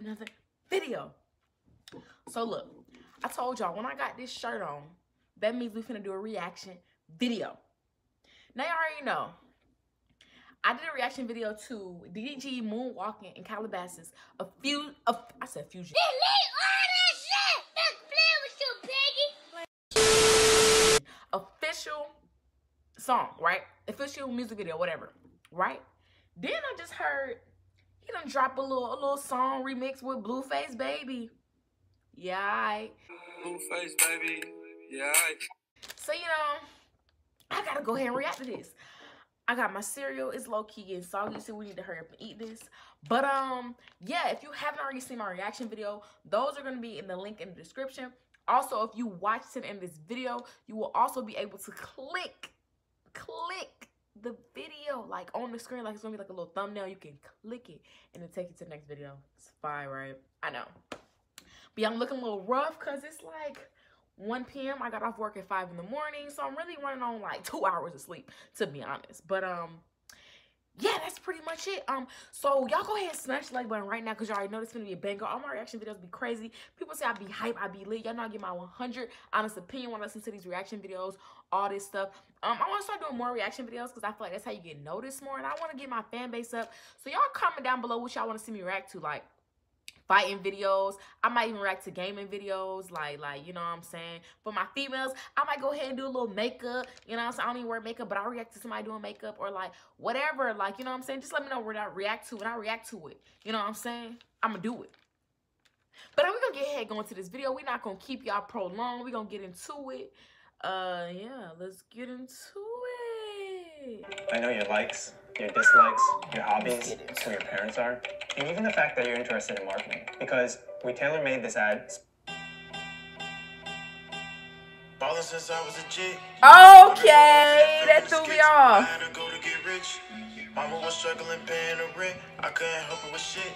I'm back with another video. So look, I told y'all when I got this shirt on, that means we finna do a reaction video. Now y'all already know. I did a reaction video to DDG moonwalking in Calabasas. A few, a, I said fusion. Official song, right? Official music video, whatever, right? Then I just heard he done drop a little a little song remix with Blueface Baby. Yeah, I. Blueface baby, yeah. So you know, I gotta go ahead and react to this. I got my cereal. It's low key and soggy, so we need to hurry up and eat this. But um, yeah, if you haven't already seen my reaction video, those are gonna be in the link in the description. Also, if you watched it in this video, you will also be able to click, click the video like on the screen like it's gonna be like a little thumbnail you can click it and it'll take you to the next video it's fine right i know but yeah i'm looking a little rough because it's like 1 p.m i got off work at 5 in the morning so i'm really running on like two hours of sleep to be honest but um yeah, that's pretty much it. Um, so y'all go ahead and smash the like button right now because y'all already know this gonna be a banger. All my reaction videos be crazy. People say I be hype, I be lit. Y'all know I get my 100 honest opinion when I listen to these reaction videos, all this stuff. Um, I want to start doing more reaction videos because I feel like that's how you get noticed more, and I want to get my fan base up. So y'all comment down below what y'all want to see me react to, like fighting videos. I might even react to gaming videos, like, like you know what I'm saying? For my females, I might go ahead and do a little makeup, you know I'm saying? I don't even wear makeup, but I'll react to somebody doing makeup or like whatever, like, you know what I'm saying? Just let me know what I react to and I react to it. You know what I'm saying? I'm gonna do it. But we're gonna get ahead going to this video. We're not gonna keep y'all prolonged. We're gonna get into it. Uh, yeah, let's get into it. I know your likes, your dislikes, your hobbies, who your parents are, and even the fact that you're interested in marketing. Because we tailor made this ad. Ballin' since I was a jit. Okay, that threw me off. I had to go to get rich. Mama was struggling paying the rent. I couldn't help her with shit.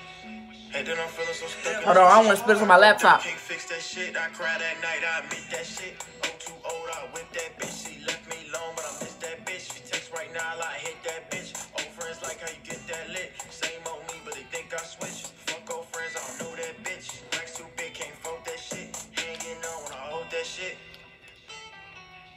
And then I'm feeling so stuck. Hold on, I wanna spit this on my laptop. Can't fix that shit. I cried that night. I admit that shit. Whipped that bitch. She left me alone, but I miss that bitch. She text right now. I hit that bitch. Old friends like how you get that lit. Same on me, but they think I switched. Fuck old friends. I don't know that bitch. Racks too big. Can't fuck that shit. Hanging on when I hold that shit.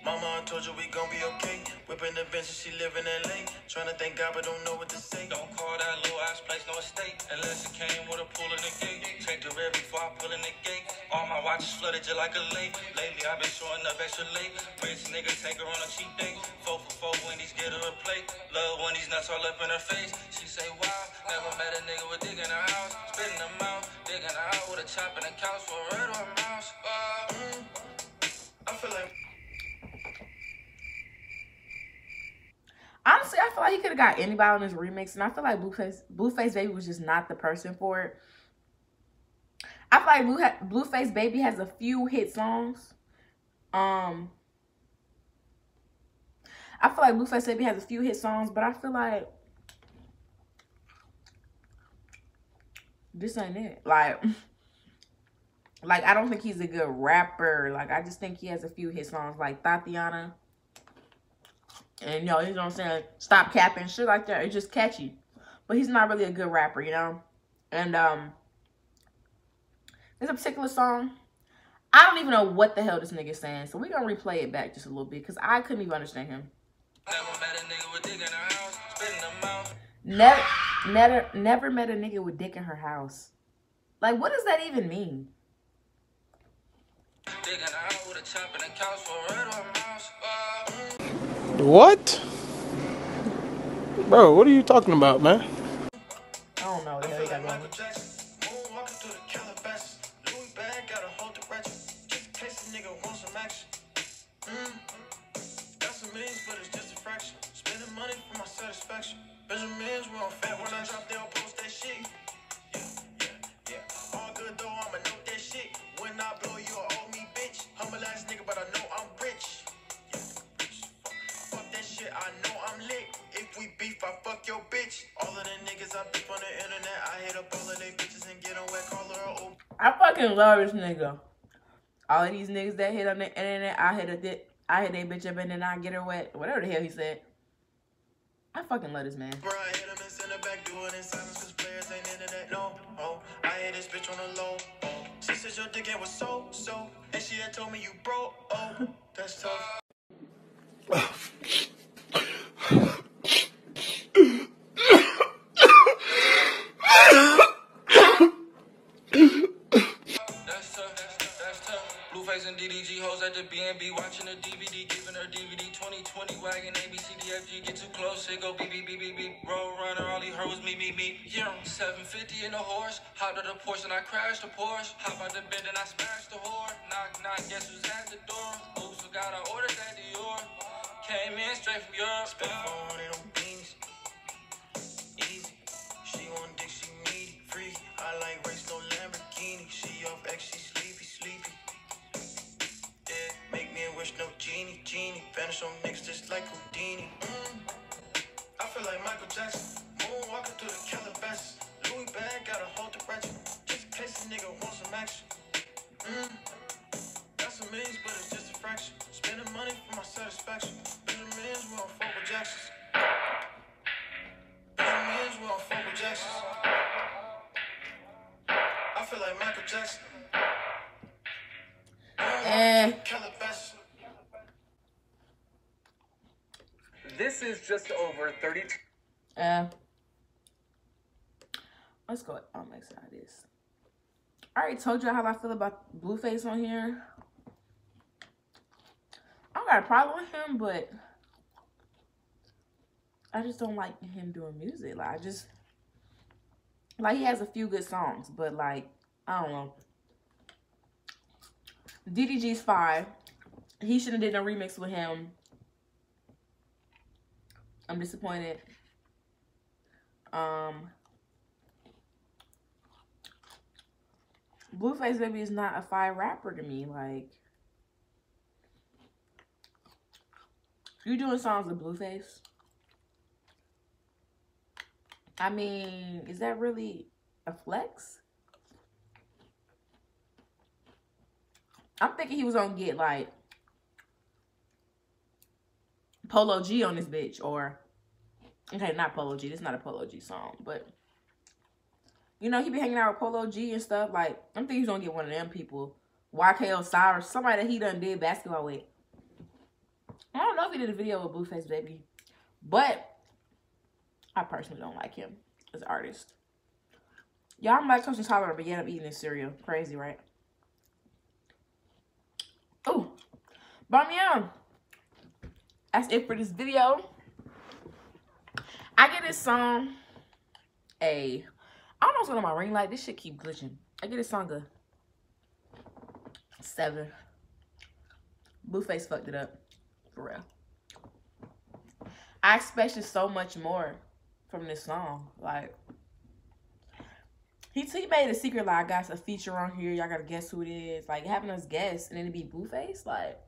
Mama, I told you we gon' be okay. Whipping the Benz and she live in LA. Tryna thank God, but don't know what to say. Don't call that little ass place no estate unless it came with a pool in the gate. Take the rear before I pull in the gate. All my watches flooded just like a lake. Lately I've been showing up extra late. Rich nigga take her on a cheap date. Four for four Wendy's get her a plate. Love when these nuts all up in her face. She say wow, never met a nigga with dick in her house. Spitting them out, digging her out with a chop in the couch for a red or a mouse. Uh, I feel like Honestly, I feel like he could have got anybody on this remix, and I feel like Blueface Blueface Baby was just not the person for it. I feel like Blue Blueface Baby has a few hit songs. Um, I feel like Blueface Baby has a few hit songs, but I feel like this ain't it. Like, like I don't think he's a good rapper. Like, I just think he has a few hit songs, like Thotiana. And you know, you know what I'm saying? Stop capping, shit like that. It's just catchy. But he's not really a good rapper, you know? And um there's a particular song. I don't even know what the hell this nigga's saying. So we're gonna replay it back just a little bit because I couldn't even understand him. never met a nigga with dick in her house. Spitting them out. Never never never met a nigga with dick in her house. Like what does that even mean? Digging out with a chop in the couch for a red mouse. What? Bro, what are you talking about, man? Fucking love this nigga. All of these niggas that hit on the internet, I hit a dick, I hit a bitch up and then I get her wet. Whatever the hell he said. I fucking love this man. Bro, I hit him back, it silence, cause players ain't that, no. Oh, I hit this bitch on the low. Oh, she said your dick was so, so. And she had told me you broke, oh, that's tough. Yeah, 750 in a horse. Hopped out the Porsche and I crashed the Porsche. Hop out the bed and I smashed the whore. Knock knock, guess who's at the door? Oops, forgot I ordered that Dior. Came in straight from Europe. Spent 400 on beans. Easy. She want dick, she needy. Free. I like race, no Lamborghini. She off X, she sleepy, sleepy. Yeah, make me a wish, no genie, genie. Vanish on niggas just like Houdini. Mm. I feel like Michael Jackson. Moonwalking through the Jackson. Eh. This is just over 30. Uh, let's go. Oh my god, this. I already told you how I feel about Blueface on here. I got a problem with him, but I just don't like him doing music. Like I just like he has a few good songs, but like I don't know. DDG's five. He should have did no remix with him. I'm disappointed. Um, Blueface Baby is not a fire rapper to me. Like, you doing songs with Blueface? I mean, is that really a flex? I'm thinking he was gonna get like Polo G on this bitch, or okay, not Polo G. This is not a Polo G song, but you know he be hanging out with Polo G and stuff. Like I'm thinking he's gonna get one of them people, YK Osiris, somebody that he done did basketball with. I don't know if he did a video with Blueface Baby, but I personally don't like him as an artist. Y'all, I'm lactose intolerant, but yet I'm eating this cereal. Crazy, right? Oh, but yeah, that's it for this video. I get this song a, I don't know what's going on my ring light. This shit keep glitching. I get this song a seven. Blueface fucked it up, for real. I expected so much more from this song. Like, he, he made a secret like I got a feature on here. Y'all gotta guess who it is. Like having us guess and then it be Blueface. Like,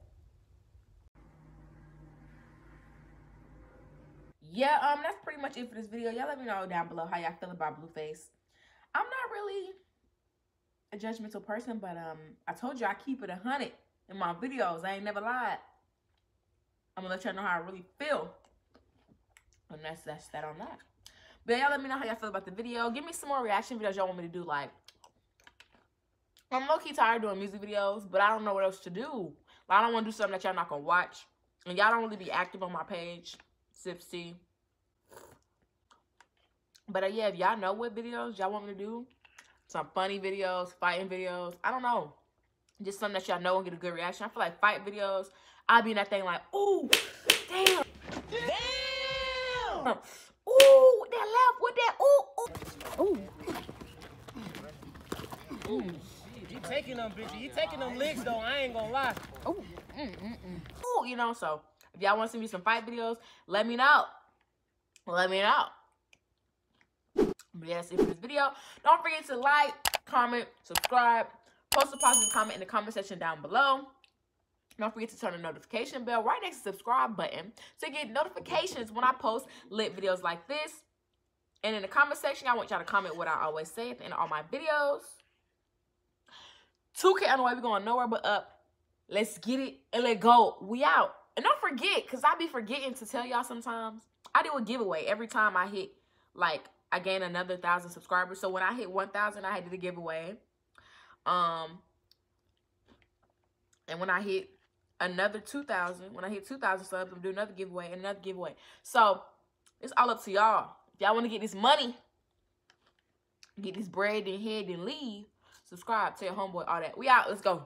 yeah, um, that's pretty much it for this video. Y'all let me know down below how y'all feel about Blueface. I'm not really a judgmental person, but um, I told you I keep it a hundred in my videos. I ain't never lied. I'm gonna let y'all know how I really feel. And that's that's that on that. But y'all let me know how y'all feel about the video. Give me some more reaction videos y'all want me to do. Like, I'm low-key tired doing music videos, but I don't know what else to do. Like, I don't want to do something that y'all not gonna watch. And y'all don't really be active on my page. Sipsy. But uh, yeah, if y'all know what videos y'all want me to do, some funny videos, fighting videos, I don't know. Just something that y'all know and get a good reaction. I feel like fight videos, I'll be in that thing like, ooh, damn. Damn! Ooh, that left with that, ooh, ooh. Ooh. He taking them, bitch. He taking them licks, though. I ain't gonna lie. Ooh, mm, mm, mm. Ooh, you know, so if y'all want to see me some fight videos, let me know. Let me know. But yeah, that's it for this video. Don't forget to like, comment, subscribe, post a positive comment in the comment section down below. Don't forget to turn the notification bell right next to the subscribe button to get notifications when I post lit videos like this. And in the comment section, I want y'all to comment what I always say at the end of all my videos. 2K on the way, we going nowhere but up. Let's get it and let go. We out. And don't forget, because I be forgetting to tell y'all sometimes, I do a giveaway every time I hit like I gain another thousand subscribers. So when I hit one thousand, I did a giveaway. Um, and when I hit another two thousand, when I hit two thousand subs, I'm doing another giveaway and another giveaway. So it's all up to y'all. If y'all want to get this money, get this bread and head and leave. Subscribe, tell your homeboy all that. We out. Let's go.